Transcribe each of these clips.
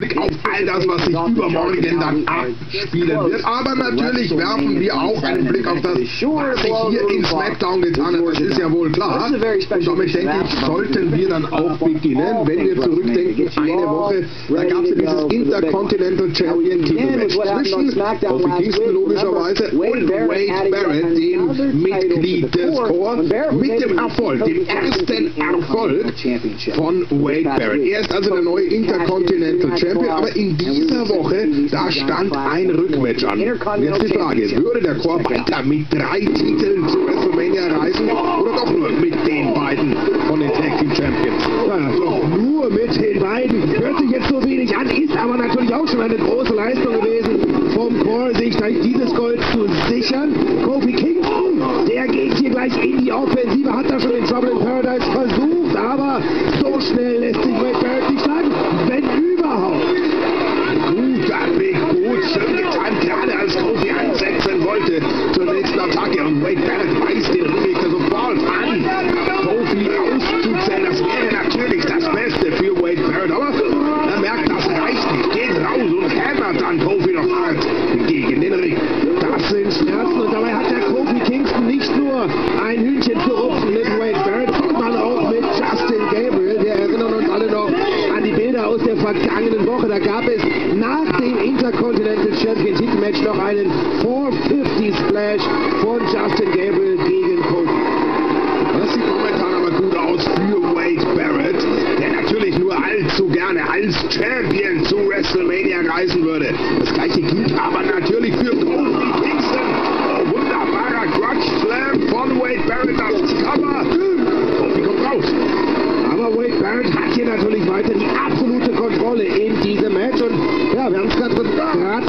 Blick auf all das, was sich übermorgen dann abspielen wird. Aber natürlich werfen wir auch einen Blick auf das, was sich hier in SmackDown getan hat. Das ist ja wohl klar. Und damit denke ich, sollten wir dann auch beginnen. Wenn wir zurückdenken, eine Woche, da gab es ja dieses Intercontinental Champion Titelmatch zwischen Kofi Kingston logischerweise und Wade Barrett, dem Mitglied des Core, mit dem Erfolg, dem ersten Erfolg von Wade Barrett. Er ist also der neue Intercontinental Champion. Champion, aber in dieser Woche, da stand ein Rückmatch an. Jetzt die Frage, würde der Chor weiter mit drei Titeln zu WrestleMania reisen oder doch nur mit den beiden von den Tag Team Champions? Ja, doch nur mit den beiden. Hört sich jetzt so wenig an, ist aber natürlich auch schon eine große Leistung gewesen vom Chor, sich dieses Gold zu sichern. Attacke und Wade Barrett aus der vergangenen Woche. Da gab es nach dem Intercontinental Champion Titelmatch noch einen 450 Splash von Justin Gabriel gegen Kofi. Das sieht momentan aber gut aus für Wade Barrett, der natürlich nur allzu gerne als Champion zu WrestleMania reisen würde.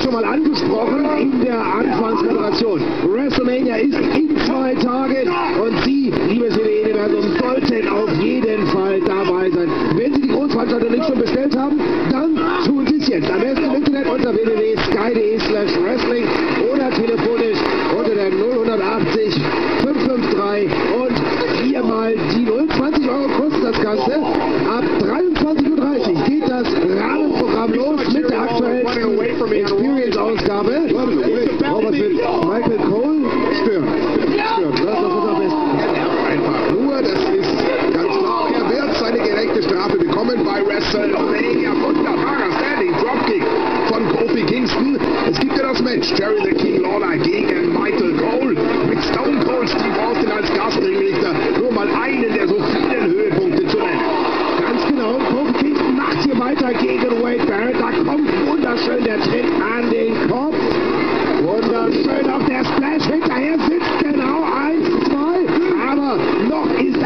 Schon mal angesprochen in der Anfangsmoderation. WrestleMania ist in zwei Tagen und Sie, liebes WWE-Universum, sollten auf jeden Fall dabei sein. Wenn Sie die Großveranstaltung nicht schon bestellt haben, dann tun Sie es jetzt. Am besten im Internet unter www.sky.de slash wrestling oder telefonisch unter der 080 553 und viermal die 0. 20 Euro kostet das Ganze. Ab 23.30 Uhr das Rahmenprogramm los mit der aktuellen Experience-Ausgabe. Robert wird Michael Cole stören. Stören, das ist am besten. Einfach nur, das ist ganz klar. Er wird seine gerechte Strafe bekommen bei WrestleMania. Wunderbarer Standing Dropkick von Kofi Kingston. Es gibt ja das Match Jerry the King Lawler gegen weiter gegen Wade Barrett. Da kommt wunderschön der Tritt an den Kopf. Wunderschön auch der Splash hinterher sitzt genau. Eins, zwei. Aber noch ist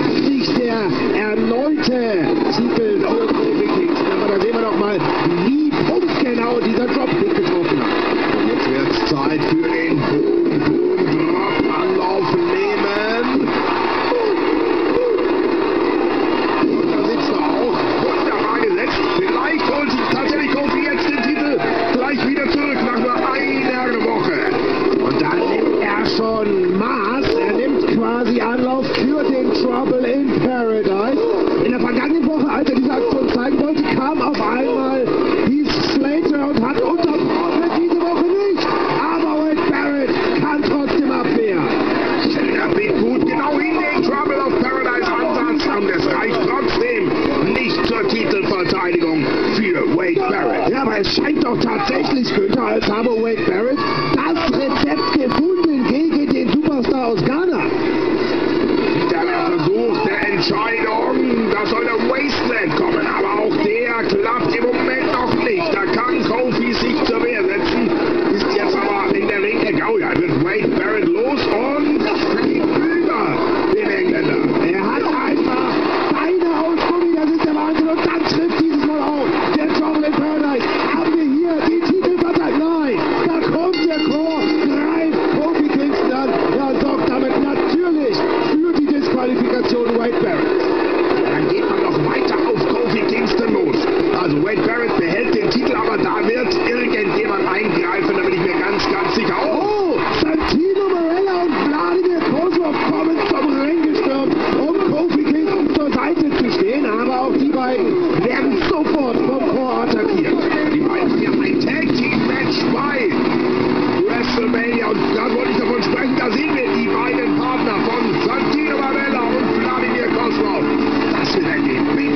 es scheint doch tatsächlich, Günther, als habe Wade Barrett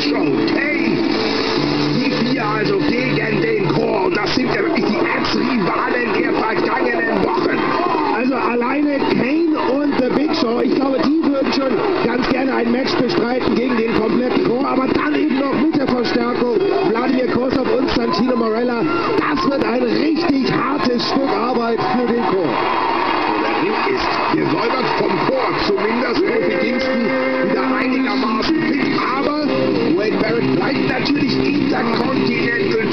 Show. Hey! Die vier also gegen den Chor. Und das sind ja wirklich die Ex-Rivalen der vergangenen Wochen. Also alleine Kane und The Big Show, ich glaube, die würden schon ganz gerne ein Match bestreiten gegen den kompletten Chor. Aber dann eben noch mit der Verstärkung Vladimir Kosov und Santino Morella. Das wird ein richtig hartes Stück Arbeit für den Chor. Ist gesäubert vom Chor, zumindest Profidiensten wieder einigermaßen fit bleibt natürlich dieser Continental